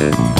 Mm-hmm.